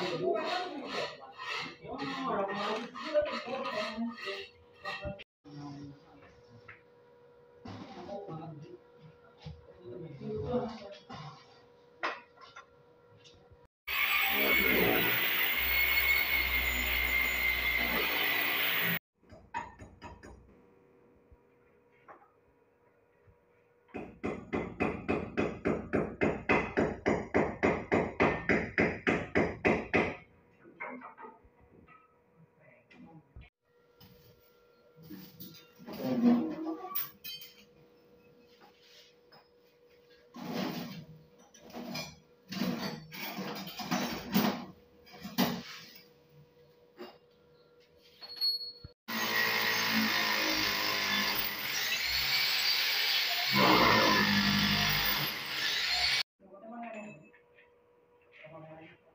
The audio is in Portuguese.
não you. Amen.